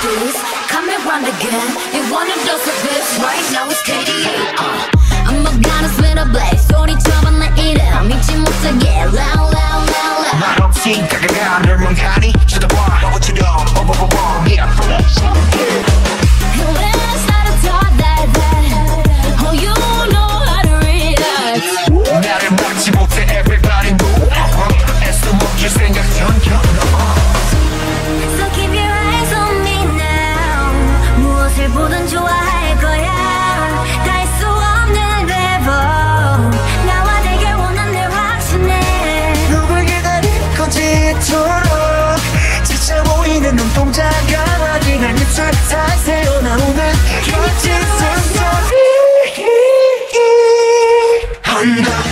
please Come around again. You wanna dose of this right now it's KDA uh, I'm a Baby